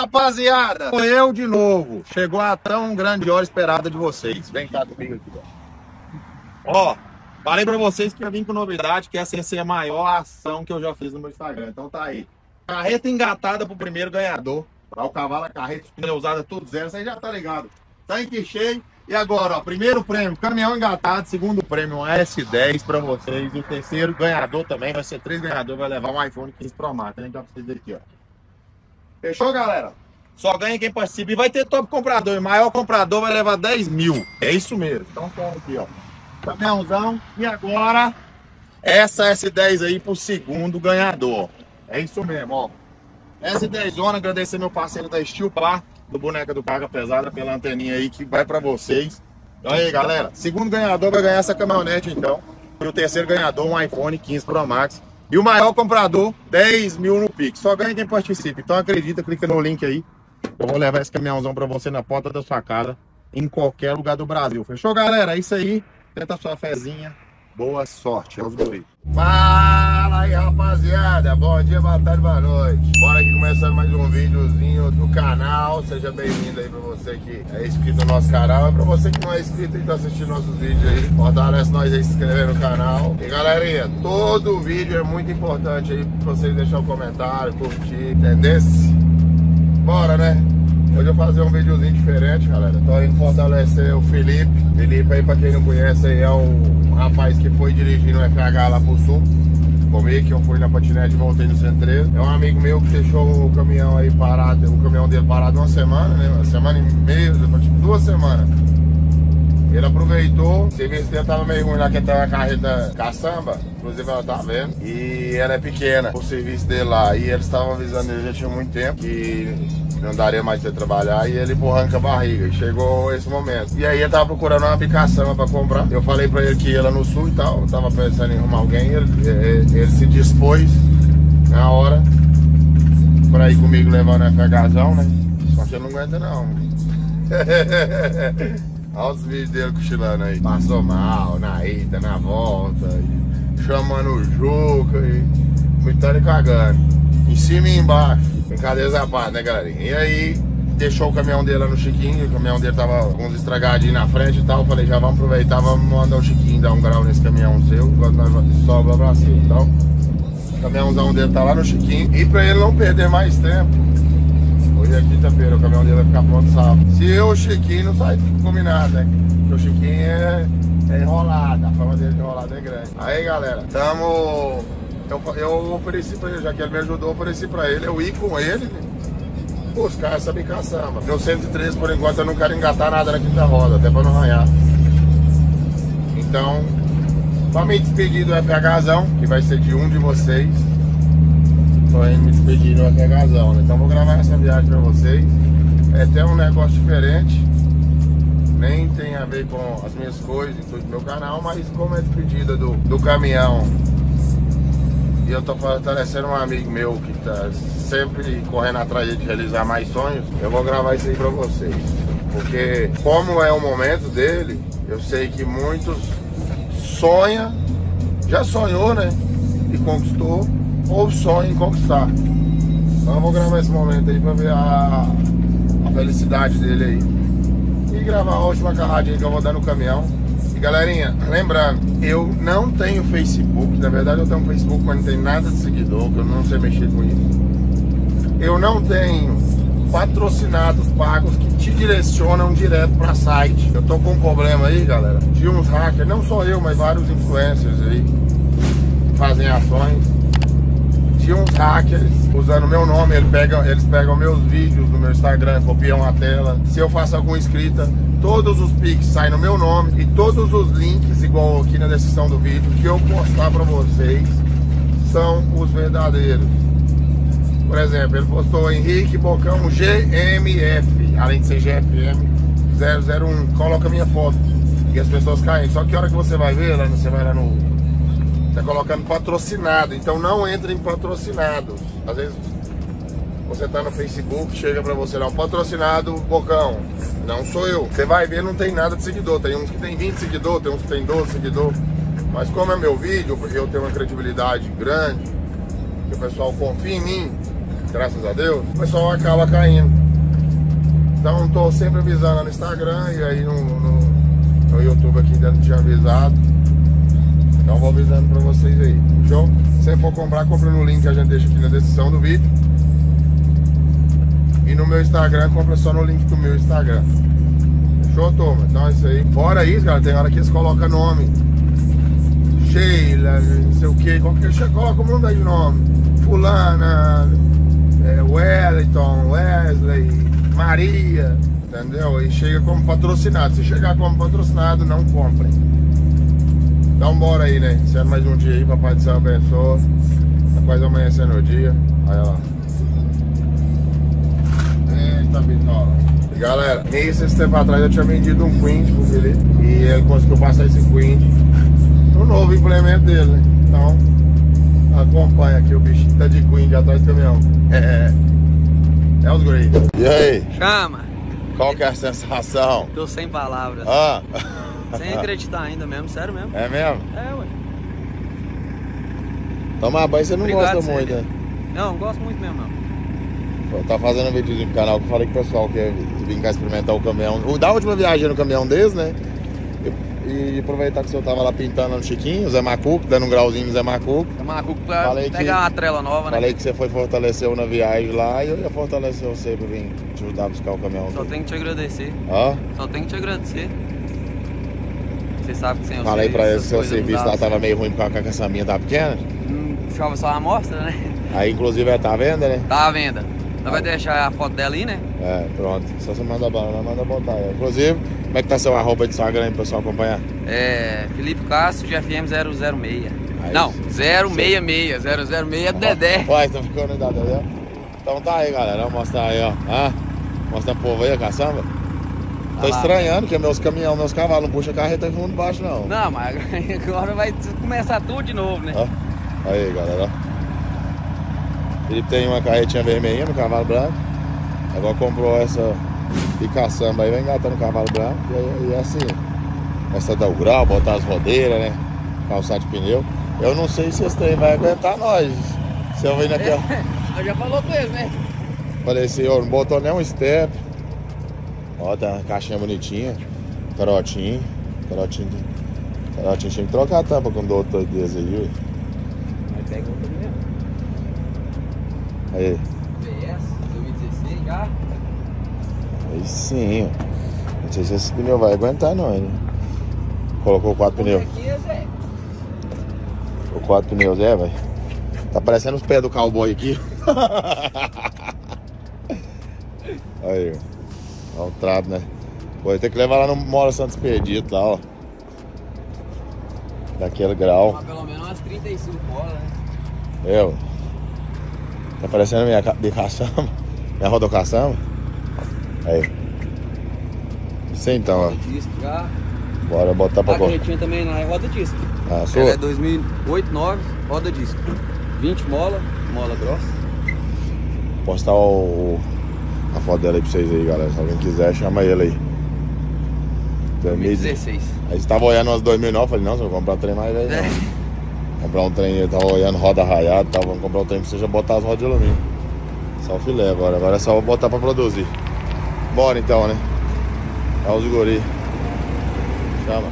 rapaziada, sou eu de novo. Chegou a tão grande hora esperada de vocês. Vem cá comigo aqui, ó. Ó, falei pra vocês que eu vim com novidade, que essa ia ser a maior ação que eu já fiz no meu Instagram. Então tá aí. Carreta engatada pro primeiro ganhador. Pra o cavalo, a carreta, pneu usada, tudo zero. Você já tá ligado. Tanque cheio. E agora, ó, primeiro prêmio, caminhão engatado, segundo prêmio, um S10 pra vocês. E o terceiro ganhador também, vai ser três ganhadores, vai levar um iPhone 15 Pro Max. A gente vai precisar aqui, ó. Fechou, galera? Só ganha quem participa. E vai ter top comprador. O maior comprador vai levar 10 mil. É isso mesmo. Então toma aqui, ó. Caminhãozão. E agora, essa S10 aí pro segundo ganhador. É isso mesmo, ó. S10 Zona, agradecer meu parceiro da Steel Par do Boneca do Carga Pesada pela anteninha aí que vai para vocês. Então aí, galera, segundo ganhador vai ganhar essa caminhonete então. E o terceiro ganhador, um iPhone 15 Pro Max. E o maior comprador, 10 mil no Pix. Só ganha quem participa. Então acredita, clica no link aí. Eu vou levar esse caminhãozão para você na porta da sua casa, em qualquer lugar do Brasil. Fechou, galera? É isso aí. Tenta a sua fezinha. Boa sorte. Aos dois. Fala aí, rapaziada. Bom dia, boa tarde, boa noite. Bora aqui começando mais um videozinho do canal. Seja bem-vindo aí pra você que é inscrito no nosso canal. E pra você que não é inscrito e tá assistindo nossos vídeos aí, fortalece nós aí se inscrever no canal. E galerinha, todo vídeo é muito importante aí pra vocês deixar um comentário, curtir, entendeu? Bora, né? Hoje eu vou fazer um videozinho diferente, galera. Tô indo fortalecer o Felipe. Felipe aí, pra quem não conhece, aí é um rapaz que foi dirigindo o FH lá pro sul. Comigo, que eu fui na patinete e voltei no centreiro. É um amigo meu que deixou o caminhão aí parado, o caminhão dele parado uma semana, né? Uma semana e meia, tipo duas semanas. Ele aproveitou, o serviço dele tava meio ruim lá, que tem uma carreta caçamba, inclusive ela tá vendo, e ela é pequena, o serviço dele lá, e eles estavam avisando ele já tinha muito tempo, que não daria mais pra trabalhar e ele arranca a barriga. E chegou esse momento. E aí ele tava procurando uma bicação pra comprar. Eu falei pra ele que ia no sul e tal. Eu tava pensando em arrumar alguém. Ele, ele, ele se dispôs na hora pra ir comigo levando FHzão, né? Só que eu não aguento não. Olha os vídeos dele cochilando aí. Passou mal na ida, na volta, chamando o Juca e muito cagando. Em cima e embaixo. Brincadeira à parte, né, galerinha? E aí, deixou o caminhão dele lá no Chiquinho, o caminhão dele tava com uns estragadinhos na frente e tal. Falei, já vamos aproveitar, vamos mandar o Chiquinho dar um grau nesse caminhão seu, quando nós sobra pra cima. Então, o caminhãozão dele tá lá no Chiquinho. E pra ele não perder mais tempo, hoje é quinta-feira, o caminhão dele vai ficar pronto sábado. Se eu, o Chiquinho, não sai combinado, né? Porque o Chiquinho é, é enrolado, a forma dele de enrolado é grande. Aí, galera, tamo eu, eu ofereci pra ele, já que ele me ajudou, ofereci pra ele, eu ir com ele buscar essa bicaçamba. Meu 113, por enquanto, eu não quero engatar nada na quinta roda, até pra não arranhar. Então, pra me despedir do FHzão, que vai ser de um de vocês, tô indo me despedir do FHzão, né? Então vou gravar essa viagem pra vocês. É até um negócio diferente, nem tem a ver com as minhas coisas, tudo do meu canal, mas como é despedida do, do caminhão e eu tô fortalecendo um amigo meu que tá sempre correndo atrás de realizar mais sonhos. Eu vou gravar isso aí pra vocês. Porque como é o momento dele, eu sei que muitos sonham, já sonhou, né? E conquistou, ou sonham em conquistar. Então eu vou gravar esse momento aí pra ver a, a felicidade dele aí. E gravar a última carradinha que eu vou dar no caminhão galerinha, lembrando, eu não tenho Facebook, na verdade eu tenho um Facebook, mas não tem nada de seguidor, que eu não sei mexer com isso. Eu não tenho patrocinados pagos que te direcionam direto para site. Eu tô com um problema aí, galera, de uns hackers, não só eu, mas vários influencers aí, fazem ações. De uns hackers usando meu nome, eles pegam, eles pegam meus vídeos no meu Instagram, copiam a tela. Se eu faço alguma escrita, todos os pics saem no meu nome e todos os links, igual aqui na descrição do vídeo, que eu postar para vocês, são os verdadeiros. Por exemplo, ele postou Henrique Bocão GMF, além de ser GFM 001, coloca minha foto. E as pessoas caem. Só que a hora que você vai ver, lá, você vai lá no. Tá colocando patrocinado. Então não entre em patrocinados. Às vezes você tá no Facebook, chega pra você lá, um patrocinado Bocão. Não sou eu. Você vai ver, não tem nada de seguidor. Tem uns que tem 20 seguidores, tem uns que tem 12 seguidores. Mas como é meu vídeo, porque eu tenho uma credibilidade grande, que o pessoal confia em mim, graças a Deus, o pessoal acaba caindo. Então tô sempre avisando no Instagram e aí no, no, no YouTube aqui não tinha avisado. Então vou avisando pra vocês aí. Show? Se for comprar, compra no link que a gente deixa aqui na descrição do vídeo. E no meu Instagram, compra só no link do meu Instagram. Show, turma? Então é isso aí. Fora isso, cara, tem hora que eles colocam nome. Sheila, não sei o que. Qualquer coisa, coloca o mundo aí de nome. Fulana, é, Wellington, Wesley, Maria, entendeu? E chega como patrocinado. Se chegar como patrocinado, não comprem. Então bora aí, né? Sendo mais um dia aí, Papai do Céu abençoe. Tá quase amanhecendo o dia. Aí, ó. Eita, bitola. Galera, esse, esse tempo atrás eu tinha vendido um Quint pro Felipe e ele conseguiu passar esse Quint no novo implemento dele, né? Então, acompanha aqui o bichinho tá de Quint atrás do caminhão. É, é os guri. E aí, Chama! qual que é a sensação? Tô sem palavras. Ah, Sem acreditar ainda mesmo, sério mesmo. é mesmo? É, ué. Tomar banho você não Obrigado, gosta muito, né? Não, gosto muito mesmo, não. Eu tava fazendo um videozinho pro canal que eu falei que o pessoal quer vir cá experimentar o caminhão. O da última viagem no caminhão deles, né? E, e aproveitar que o senhor tava lá pintando no Chiquinho, o Zé Macuco, dando um grauzinho no Zé Macuco. É macuco pra Falei pegar que- uma trela nova, né? Falei que você foi fortalecer na viagem lá e eu ia fortalecer você pra vir te ajudar a buscar o caminhão. Só tenho que te agradecer. Só tenho que te agradecer. Você sabe que sem eu falei sei, pra ele que não serviço lá tava meio ruim porque a caçaminha tava pequena. Hum, Chove só a amostra, né? Aí inclusive ela tá à venda, né? Tá à venda. Nós vai deixar a foto dela aí, né? É, pronto. Só você manda bala, nós manda botar ela. Inclusive, como é que tá seu arroba de Instagram aí pro pessoal acompanhar? É. Felipe Castro, GFM 006. Aí Não, sim. 066. 006 é Dedé. Uai, tá ficando ainda, entendeu? Então tá aí, galera. Vamos mostrar aí, ó. Ah, mostra pro povo aí a caçamba. Tô lá. estranhando que meus caminhão, meus cavalos não puxam carreta em fundo baixo, não. Não, mas agora vai começar tudo de novo, né? Ó, aí, galera. ó. Ele tem uma carretinha vermelhinha no cavalo branco. Agora comprou essa de caçamba aí, vai engatando o cavalo branco. E, aí- é assim. Essa dá o grau, botar as rodeiras, né? Calçar de pneu. Eu não sei se esse trem vai aguentar nós. Se eu venho aqui, ó. Eu já falou com eles, né? Falei assim, ó, não botou nem um step. Ó, tá uma caixinha bonitinha. Carotinho. Carotinho. Carotinho tinha que trocar a tampa com o outro desse aí, ué. Mas pega outro mesmo. Aí. PS, 2016 já. Aí sim, ó. Não sei se esse pneu vai aguentar não, hein? Colocou quatro pneus. Zé. O quatro pneus é, velho. Tá parecendo os pés do cowboy aqui. Aí, ó. Ó o trato, né? Vou ter que levar lá no Mora Santos Expedito lá, ó. Daquele grau. Mas pelo menos umas 35 bolas, né? Eu. Tá parecendo minha ca- de caçamba. Minha rodocaçamba. Aí. Isso então, ó. Disco já. Bora botar pra A correr. corretinha também lá é roda disco. Ah, Ela sua? é 2008, 9, roda disco. 20 mola, mola grossa. postar o, a foto dela aí pra vocês aí, galera. Se alguém quiser, chama ele aí. 2016. 2016. Aí você tava olhando umas 2009, eu falei, não, você vai comprar um trem mais velho, É. não. Comprar um trem, eu tava olhando roda raiada, tava vamos comprar um trem pra você já botar as rodas de alumínio. Só o filé agora, agora é só botar pra produzir. Bora então, né? É os guri. Chama.